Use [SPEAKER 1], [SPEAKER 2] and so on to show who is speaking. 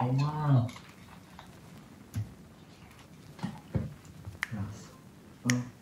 [SPEAKER 1] Oh wow. Yes. Oh.